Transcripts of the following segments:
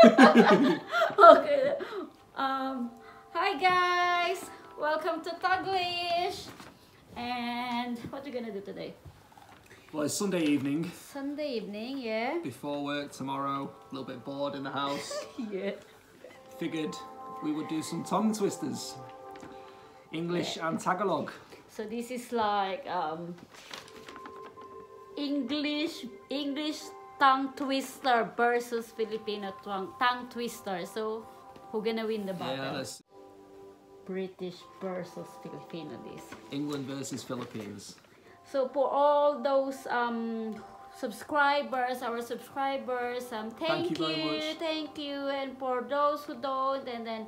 okay. Um, hi guys, welcome to Taglish. And what are you gonna do today? Well, it's Sunday evening, Sunday evening, yeah. before work tomorrow, a little bit bored in the house. Yeah. Figured we would do some tongue twisters. English and Tagalog. So this is like um, English English tongue twister versus Filipino tongue tongue twister. So who gonna win the battle? That's British versus Filipino. This. England versus Philippines. So for all those um subscribers, our subscribers, um thank, Thank you much. thank you, and for those who don't, and then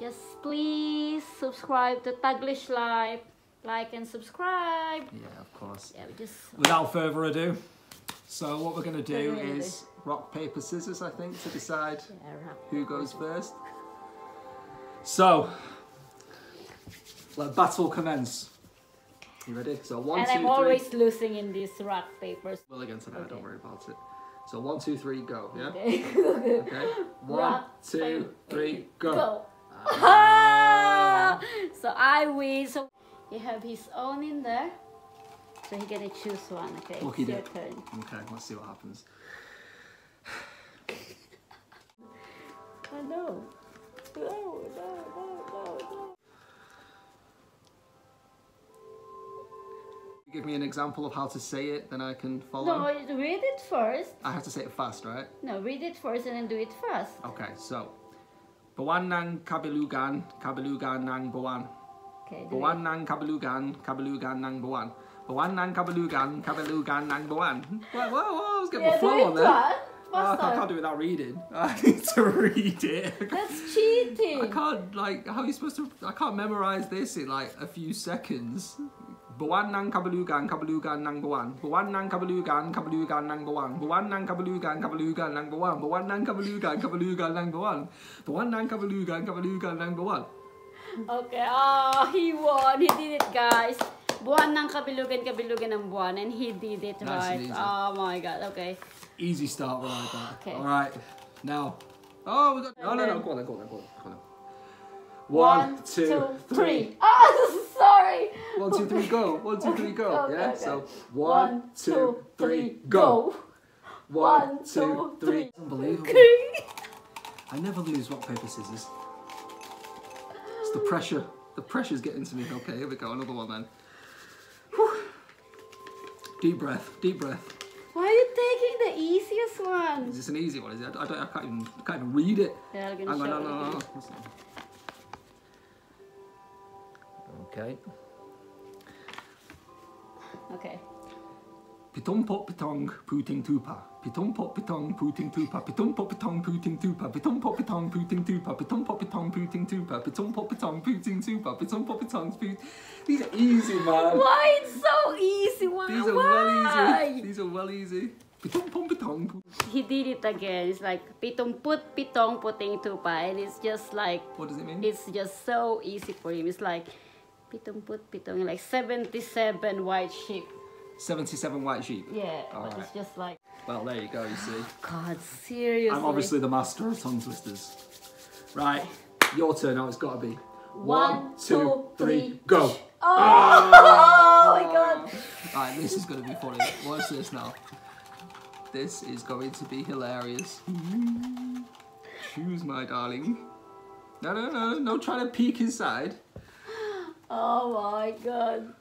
just please subscribe to Taglish Life. like and subscribe. Yeah, of course. Yeah, we just Without further ado, so what we're going to do are is rock, paper, scissors, I think, to decide yeah, who goes first. So, let battle commence. You ready? So one, and two, I'm three. always losing in these rock papers. Well, again today, Okay. don't worry about it. So one, two, three, go. Yeah. Okay. Okay. One, Rock, two, paper, three, go. Go. Ah. so I win. So you have his own in there. So he gonna choose one. Okay. Lucky it's your turn. Okay, let's see what happens. Oh no. No, no, no, no, no. Give me an example of how to say it, then I can follow. No, read it first. I have to say it fast, right? No, read it first and then do it fast. Okay, so. Bawan ng kabilugan, kabilugan ng bawan. Okay. Bawan ng kabilugan, kabilugan ng bawan. Bawan ng kabilugan, kabilugan ng bawan. Whoa, whoa, whoa, I was getting Yeah, the flow on there. Oh, I can't, I can't do it without reading. I need to read it. That's cheating. I can't like how are you supposed to I can't memorize this in like a few seconds. Bawan ng kabalugan, kabalugan ng bawan. Bawan ng kabalugan, kabalugan ng bawan. Bawan ng kabalugan, kabalugan ng bawan. Bawan ng kabalugan, kabalugan ng bawan. Bawan ng kabalugan, kabalugan ng bawan. Okay, oh, he won. He did it, guys. Buwan ng kabilugan, kabilugan ng buwan. And he did it Nice right. Oh my god, okay. Easy start right that. Okay. Alright. Now. Oh we got no no no go on go on go on go on. One, One, two, three. Oh, sorry. One, two, three, go. One, two, three, go. Okay, yeah. okay. So one, two, three, go. One, two, three. Unbelievable. I never lose rock, paper, scissors. It's the pressure. The pressure's getting to me. Okay, here we go. Another one then. Deep breath. Deep breath. Why are you taking the easiest one? Is this an easy one? Is it? I, don't, I can't even. I can't even read it. Yeah, I'm gonna Hang on, show no, no, no. Okay. Okay. Pitum pop pitong puting tupa. Pitum pop pitong puting tupa. Pitum pop pitong puting tupa. Pitum pop pitong puting tupa. Pitum pop pitong puting tupa. Pitum pop pitong puting tupa. Pitum pop pitong put. These are easy, man. Why it's so easy? Why? These are Why? well easy. These are well easy. Pitum pop pitong. He did it again. It's like pitong put pitong puting tupa, and it's just like What does it mean? it's just so easy for him. It's like pitong put pitong like seventy-seven white sheep. 77 white sheep. Yeah, All but right. it's just like Well, there you go, you see. God, seriously. I'm obviously the master of tongue twisters. Right, your turn now, it's got to be. One, two, three. go. Oh, oh my God. Alright, this is going to be funny. Watch this now. This is going to be hilarious. Choose, my darling. No, no, no, no try to peek inside. Oh my God.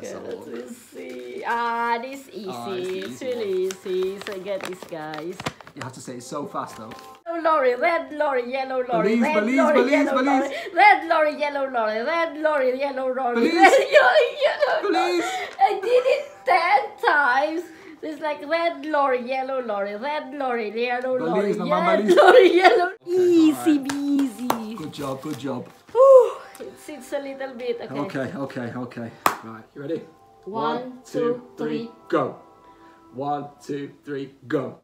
Let's Okay, let look. see. Ah, this easy. Ah, it's it's easy really easy. So get this, guys. You have to say it so fast though. Yellow lorry, red lorry, yellow lorry, Belize, red Belize, lorry, Belize, yellow Belize. lorry, red lorry, yellow lorry, red lorry, yellow lorry, Belize. red lorry, yellow lorry. I did it ten times. It's like red lorry, yellow lorry, red lorry, yellow lorry, Belize, red lorry, yellow. Okay, Easy peasy. Good job, good job. It sits a little bit. Okay. Okay, okay, okay. Right, you ready? One, two, three. go. One, two, three, go.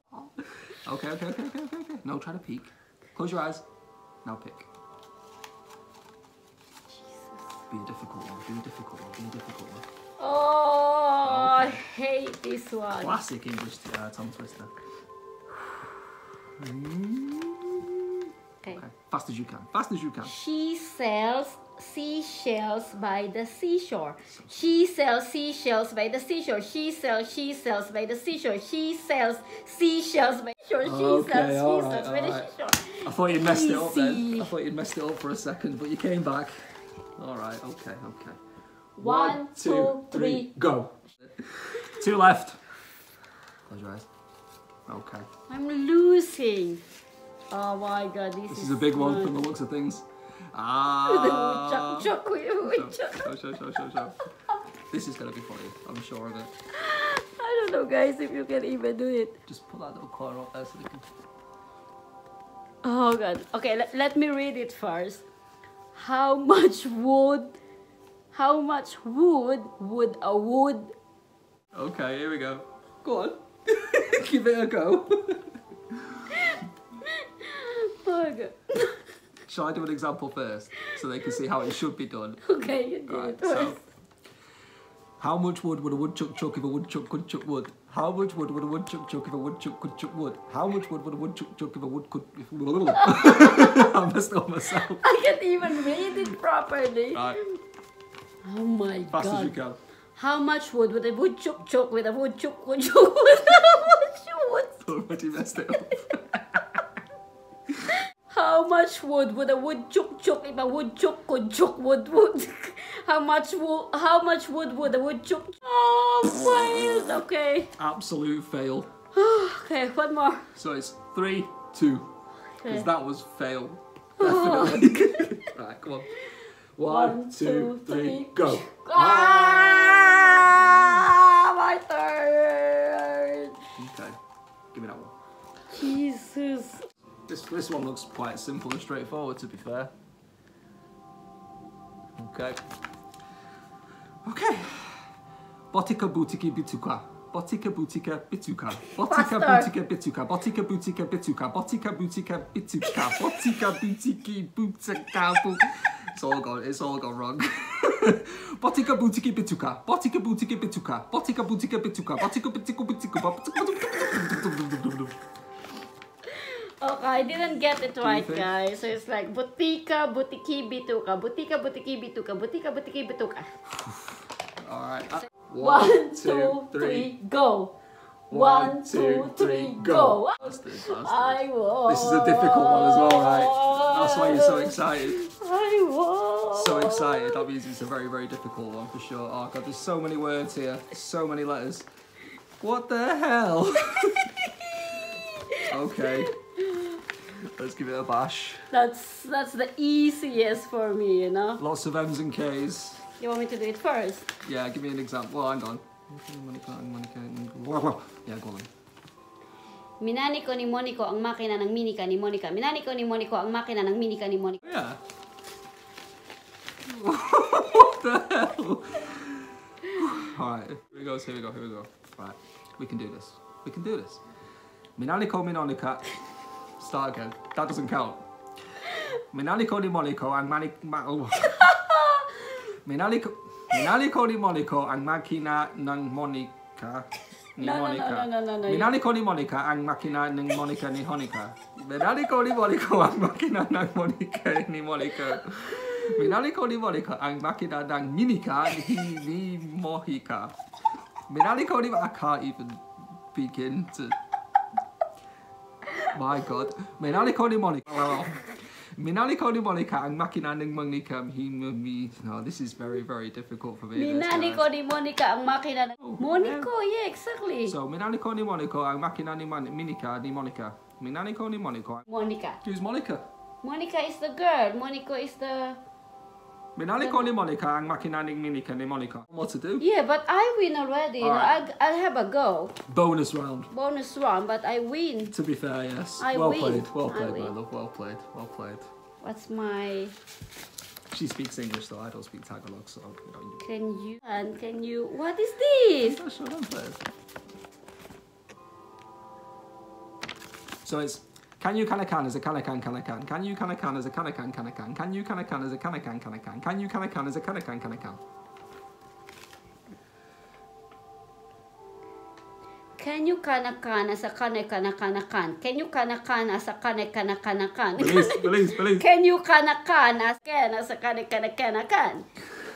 Okay, okay, okay, okay, okay, okay. No, try to peek. Close your eyes. Now pick. Be a difficult one. Be a difficult one. Be a difficult one. Oh, I hate this one. Classic English uh, tongue twister. Mm. Okay. Okay. Fast as you can. Fast as you can. She sells seashells by the seashore. She sells seashells by the seashore. She sells she sells by the seashore. She sells seashells by the seashore. She Okay, sells all seashells right, by the all right. seashore. I thought you'd messed it up then. I thought you'd messed it up for a second, but you came back. All right. Okay. Okay. One, two, three. go. Two left. Close your eyes. Okay. I'm losing. Oh my god, this, This is a big one from the looks of things. Ah. Show, show, show, show, show. This is gonna be funny. I'm sure of it. I don't know, guys, if you can even do it. Just pull that little corner up there so they can. Oh god. Okay, let, let me read it first. How much wood? How much wood would a wood? Okay, here we go. Go on. Give it a go. Oh. Shall I do an example first so they can see how it should be done? Okay, you do Right, it first. so. How much wood would a woodchuck chuck if a woodchuck could chuck wood? How much wood would a woodchuck chuck if a woodchuck could chuck wood? How much wood would a woodchuck chuck if a wood could... If... I messed up myself. I can't even read it properly. Right, Oh my fast god. as you can. How much wood would a wood chuck chuck with a wood chuck wood chuck wood? How much wood? Already messed it up. How much wood would a wood chuck chuck if a wood chuck could chuck wood wood? How much wood? How much wood would a wood chuck? Oh, failed. Okay. Absolute fail. Okay, one more. So it's three, two. Because Okay. that was fail. Definitely. right, come on. One, two, three, go. Ah, my turn. Okay, give me that one. Jesus. This, this one looks quite simple and straightforward, to be fair. Okay. Okay. Botica boutique bituka. Botica boutique bituka. Botica boutique bituka. Botica boutique bituka. Botica boutique bituka. Botica boutique bituka. It's all gone. It's all gone wrong. Botica boutique bituka. Botica boutique bituka. Botica boutique bituka. Botica boutique bituka. Okay, I didn't get it right, guys. So it's like butika, butiki, bituka, butika, butiki, bituka, butika, butiki, bituka. All right. Uh, One, two, three, go. One, two, three, go. I won. This is a difficult one as well, right? That's why you're so excited. I won. So excited. That means it's a very, very difficult one for sure. Oh god, there's so many words here. So many letters. What the hell? okay. Let's give it a bash. That's that's the easiest for me, you know. Lots of M's and K's. You want me to do it first? Yeah, give me an example. Well, hang on. Yeah, go on. Minani ko ni Monico ang makina ng minika ni Monica. Minani ko ni Monico ang makina ng minika ni Monica. Oh, yeah. what the hell? Alright, here we go, here we go, here we go. Right, we can do this. We can do this. Minaliko Minonica. Start again. That doesn't count. Minaliko ni Monaco ang manik... Ma oh. Minaliko... Minaliko ni Monaco ang makina ng Monica. Ni No, no, no, Monica. no, no, no, no. Minaliko ni Monica ang makina ng Monica ni Honica. Minaliko ni Monica ang makina ng Monica ni Monica. Minaliko ni Monica ang makina ng Minika ni, Mohica. Minaliko ni... I can't even begin to... My God. Minaliko ni Monica... Minaliko ni Monica ang makina ng Monica hi mi... No, this is very, very difficult for me. this, Minani guys. ko ni Monica ang makina ng... Oh, yeah, exactly. So, Minaliko ni Monica ang makina ni Mon- ni Monica. Minaliko ni Monica. Monica. Who's Monica? Monica is the girl. Monico is the... Minaliko ni Monica ang makina ni Minika ni Monica. What to do? Yeah, but I win already. You know, Alright. I'll, I'll have a go. Bonus round. Bonus round, but I win. To be fair, yes. I well win. played. Well played, my love. Well played. Well played. What's my... She speaks English, though I don't speak Tagalog, so you know. You... Can you... And can you... What is this? Sure, don't play it. So it's can you can a can as a can a can can a can can you can a can as a can a can can a can can you can a can as a can a can can a can can you can a can as a can a can can a can Can you kana kana sa kana kana kana kan? Can you kana kana sa kana kana kana kan? Belize, Belize, Belize. Can you kana kana kana sa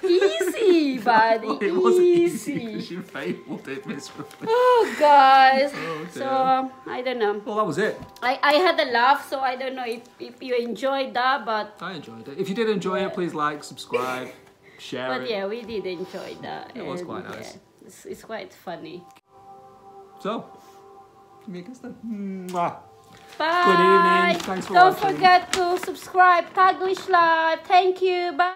Easy, buddy. Well, it wasn't easy because you it miserably. Oh, guys. Oh, so dear. I don't know. Well, that was it. I, I had a laugh, so I don't know if, if you enjoyed that, but I enjoyed it. If you did enjoy it, please like, subscribe, share but it. yeah, we did enjoy that. It was quite nice. yeah, it's, it's quite funny. So, a kiss then. Mwah. Bye. evening. Thanks for Don't watching. forget to subscribe. Taglish Live. Thank you. Bye.